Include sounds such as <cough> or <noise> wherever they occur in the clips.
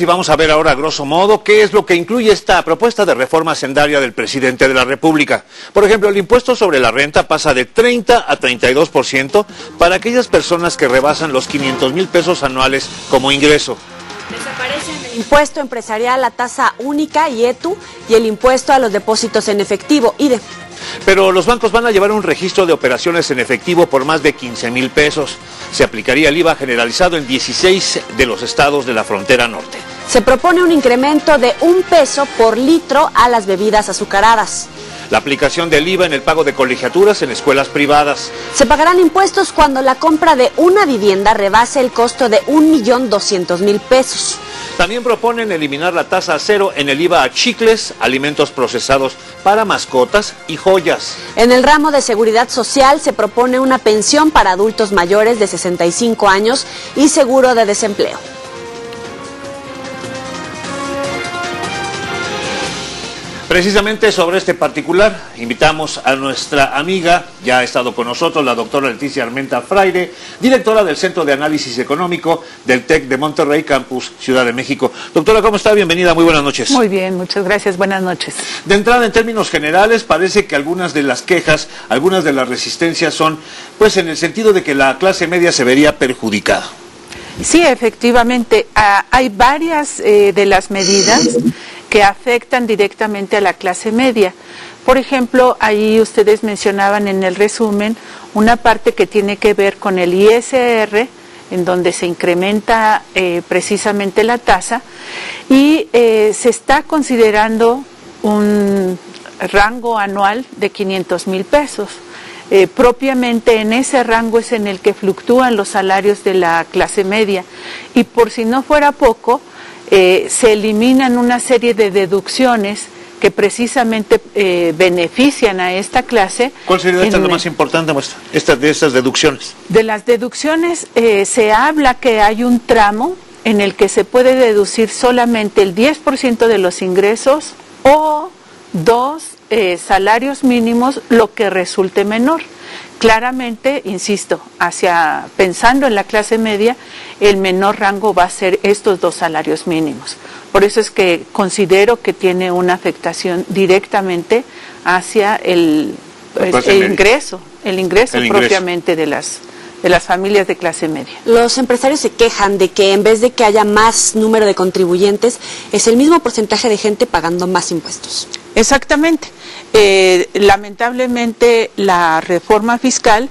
Y vamos a ver ahora, grosso modo, qué es lo que incluye esta propuesta de reforma sendaria del presidente de la República. Por ejemplo, el impuesto sobre la renta pasa de 30 a 32% para aquellas personas que rebasan los 500 mil pesos anuales como ingreso. Desaparecen el impuesto empresarial, la tasa única y ETU y el impuesto a los depósitos en efectivo, IDE. Pero los bancos van a llevar un registro de operaciones en efectivo por más de 15 mil pesos. Se aplicaría el IVA generalizado en 16 de los estados de la frontera norte. Se propone un incremento de un peso por litro a las bebidas azucaradas. La aplicación del IVA en el pago de colegiaturas en escuelas privadas. Se pagarán impuestos cuando la compra de una vivienda rebase el costo de 1.200.000 pesos. También proponen eliminar la tasa cero en el IVA a chicles, alimentos procesados para mascotas y joyas. En el ramo de seguridad social se propone una pensión para adultos mayores de 65 años y seguro de desempleo. Precisamente sobre este particular, invitamos a nuestra amiga, ya ha estado con nosotros, la doctora Leticia Armenta Fraire, directora del Centro de Análisis Económico del TEC de Monterrey, Campus Ciudad de México. Doctora, ¿cómo está? Bienvenida, muy buenas noches. Muy bien, muchas gracias, buenas noches. De entrada, en términos generales, parece que algunas de las quejas, algunas de las resistencias son, pues en el sentido de que la clase media se vería perjudicada. Sí, efectivamente, ah, hay varias eh, de las medidas que afectan directamente a la clase media. Por ejemplo, ahí ustedes mencionaban en el resumen una parte que tiene que ver con el ISR, en donde se incrementa eh, precisamente la tasa, y eh, se está considerando un rango anual de 500 mil pesos. Eh, propiamente en ese rango es en el que fluctúan los salarios de la clase media. Y por si no fuera poco, eh, se eliminan una serie de deducciones que precisamente eh, benefician a esta clase. ¿Cuál sería esta lo más importante esta, de estas deducciones? De las deducciones eh, se habla que hay un tramo en el que se puede deducir solamente el 10% de los ingresos o dos salarios mínimos, lo que resulte menor. Claramente, insisto, hacia pensando en la clase media, el menor rango va a ser estos dos salarios mínimos. Por eso es que considero que tiene una afectación directamente hacia el, pues, ingreso, el ingreso, propiamente de las de las familias de clase media. Los empresarios se quejan de que en vez de que haya más número de contribuyentes, es el mismo porcentaje de gente pagando más impuestos. Exactamente. Eh, lamentablemente la reforma fiscal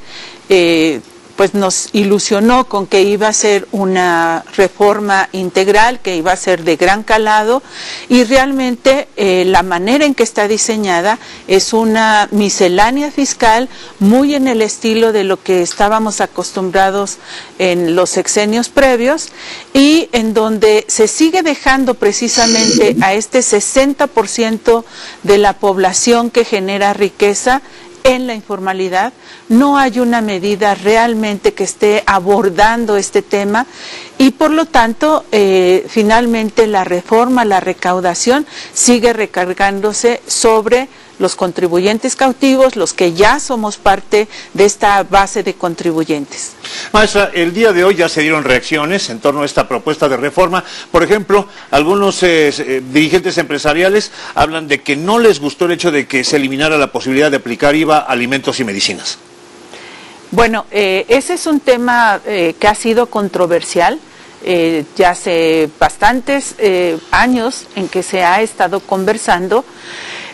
eh, pues nos ilusionó con que iba a ser una reforma integral, que iba a ser de gran calado y realmente eh, la manera en que está diseñada es una miscelánea fiscal muy en el estilo de lo que estábamos acostumbrados en los sexenios previos y en donde se sigue dejando precisamente a este 60% de la población que genera riqueza en la informalidad, no hay una medida realmente que esté abordando este tema y por lo tanto eh, finalmente la reforma, la recaudación sigue recargándose sobre los contribuyentes cautivos, los que ya somos parte de esta base de contribuyentes. Maestra, el día de hoy ya se dieron reacciones en torno a esta propuesta de reforma. Por ejemplo, algunos eh, eh, dirigentes empresariales hablan de que no les gustó el hecho de que se eliminara la posibilidad de aplicar IVA a alimentos y medicinas. Bueno, eh, ese es un tema que ha sido controversial. Ya hace bastantes años en que se ha estado conversando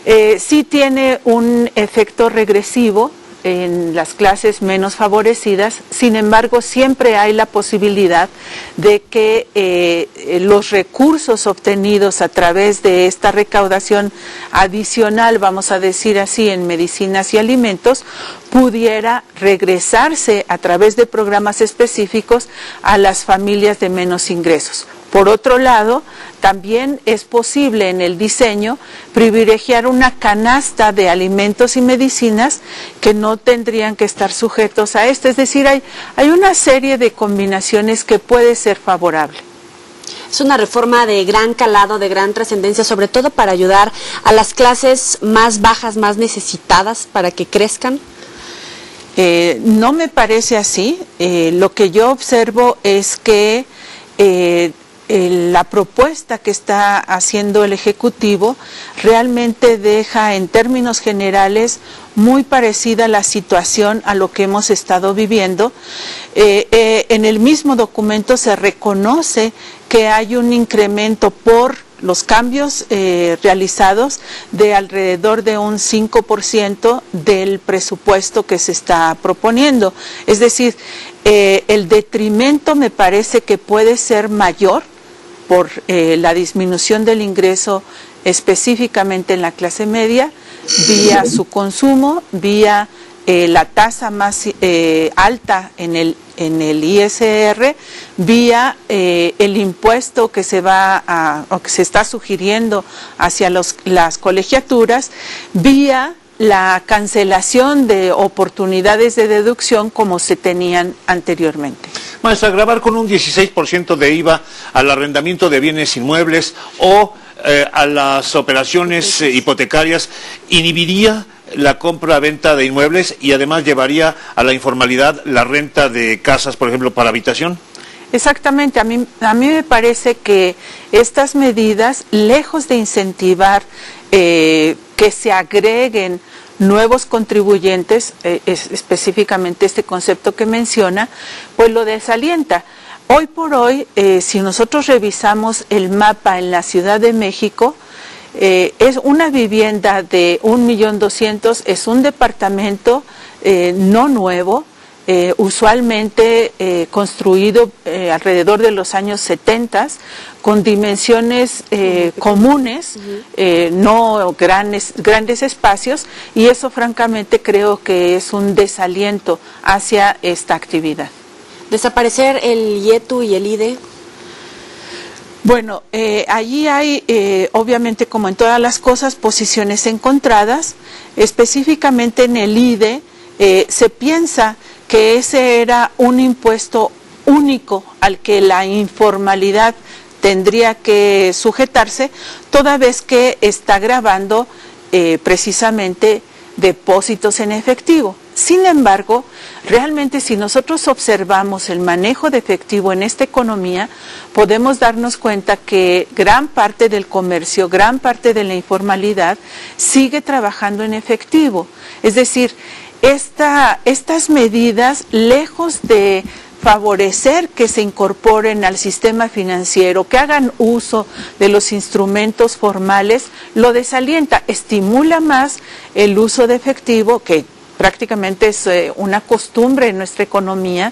eh, sí tiene un efecto regresivo en las clases menos favorecidas, sin embargo siempre hay la posibilidad de que eh, los recursos obtenidos a través de esta recaudación adicional, vamos a decir así, en medicinas y alimentos, pudiera regresarse a través de programas específicos a las familias de menos ingresos. Por otro lado, también es posible en el diseño privilegiar una canasta de alimentos y medicinas que no tendrían que estar sujetos a esto. Es decir, hay, hay una serie de combinaciones que puede ser favorable. Es una reforma de gran calado, de gran trascendencia, sobre todo para ayudar a las clases más bajas, más necesitadas, para que crezcan. Eh, no me parece así. Eh, lo que yo observo es que eh, la propuesta que está haciendo el Ejecutivo realmente deja en términos generales muy parecida la situación a lo que hemos estado viviendo. Eh, eh, en el mismo documento se reconoce que hay un incremento por los cambios eh, realizados de alrededor de un 5% del presupuesto que se está proponiendo. Es decir, el detrimento me parece que puede ser mayor por la disminución del ingreso específicamente en la clase media, vía su consumo, vía eh, la tasa más eh, alta en el, en el ISR, vía eh, el impuesto que se va a, o que se está sugiriendo hacia los, las colegiaturas, vía la cancelación de oportunidades de deducción como se tenían anteriormente. Maestra, grabar con un 16% de IVA al arrendamiento de bienes inmuebles o eh, a las operaciones eh, hipotecarias inhibiría la compra-venta de inmuebles y además llevaría a la informalidad la renta de casas, por ejemplo, para habitación? Exactamente, a mí, a mí me parece que estas medidas, lejos de incentivar eh, que se agreguen nuevos contribuyentes, específicamente este concepto que menciona, pues lo desalienta. Hoy por hoy, eh, si nosotros revisamos el mapa en la Ciudad de México, eh, es una vivienda de un millón doscientos, es un departamento eh, no nuevo, usualmente construido alrededor de los años 70, con dimensiones comunes, no grandes, grandes espacios, y eso francamente creo que es un desaliento hacia esta actividad desaparecer el IETU y el IDE? Bueno, eh, allí hay, eh, obviamente, como en todas las cosas, posiciones encontradas. Específicamente en el IDE eh, se piensa que ese era un impuesto único al que la informalidad tendría que sujetarse, toda vez que está grabando precisamente depósitos en efectivo. Sin embargo, realmente si nosotros observamos el manejo de efectivo en esta economía, podemos darnos cuenta que gran parte del comercio, gran parte de la informalidad sigue trabajando en efectivo. Es decir, estas medidas, lejos de favorecer que se incorporen al sistema financiero, que hagan uso de los instrumentos formales, lo desalienta, estimula más el uso de efectivo, que prácticamente es eh, una costumbre en nuestra economía,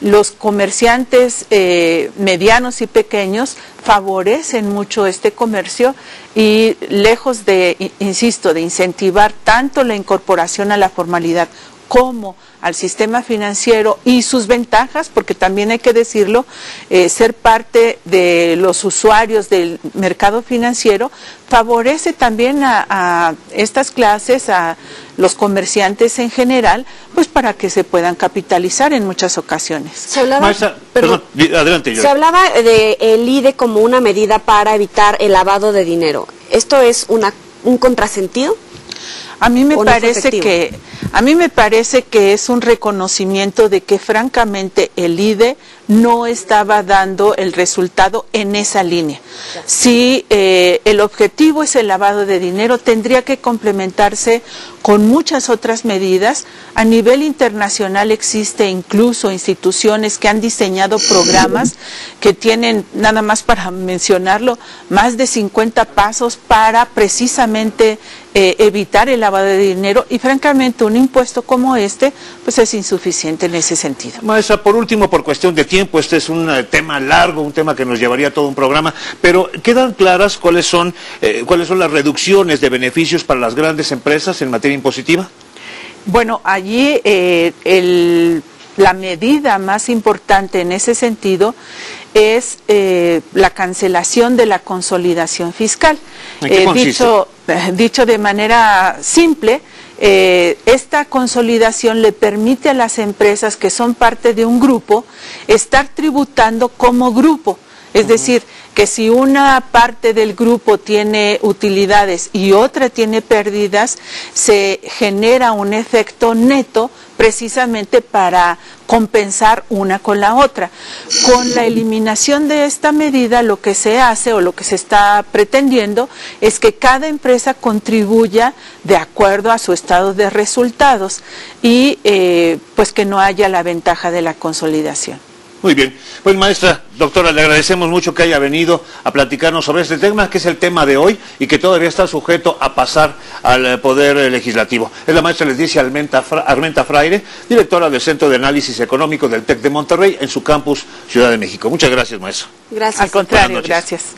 los comerciantes eh, medianos y pequeños favorecen mucho este comercio y lejos de, insisto, de incentivar tanto la incorporación a la formalidad como al sistema financiero y sus ventajas, porque también hay que decirlo, eh, ser parte de los usuarios del mercado financiero favorece también a, estas clases, a los comerciantes en general, pues para que se puedan capitalizar en muchas ocasiones. Se hablaba, Se hablaba de el IDE como una medida para evitar el lavado de dinero. ¿Esto es una, un contrasentido? A mí me parece que a mí me parece que es un reconocimiento de que francamente el IDE no estaba dando el resultado en esa línea. Si eh, el objetivo es el lavado de dinero, tendría que complementarse con muchas otras medidas. A nivel internacional existe incluso instituciones que han diseñado programas que tienen, nada más para mencionarlo, más de 50 pasos para precisamente eh, evitar el lavado de dinero y francamente un impuesto como este pues es insuficiente en ese sentido. Maestra, por último, por cuestión de tiempo, este es un eh, tema largo, un tema que nos llevaría todo un programa, pero ¿quedan claras cuáles son, eh, cuáles son las reducciones de beneficios para las grandes empresas en materia impositiva? Bueno, allí eh, la medida más importante en ese sentido es la cancelación de la consolidación fiscal. dicho, <laughs> dicho de manera simple, eh, esta consolidación le permite a las empresas que son parte de un grupo estar tributando como grupo. Es decir, que si una parte del grupo tiene utilidades y otra tiene pérdidas, se genera un efecto neto precisamente para compensar una con la otra. Con la eliminación de esta medida, lo que se hace o lo que se está pretendiendo es que cada empresa contribuya de acuerdo a su estado de resultados y eh, pues que no haya la ventaja de la consolidación. Muy bien. Pues maestra, doctora, le agradecemos mucho que haya venido a platicarnos sobre este tema, que es el tema de hoy y que todavía está sujeto a pasar al eh, Poder eh, Legislativo. Es la maestra Leticia Armenta, Armenta Fraire, directora del Centro de Análisis Económico del TEC de Monterrey en su campus Ciudad de México. Muchas gracias, maestra. Gracias. Al contrario, gracias.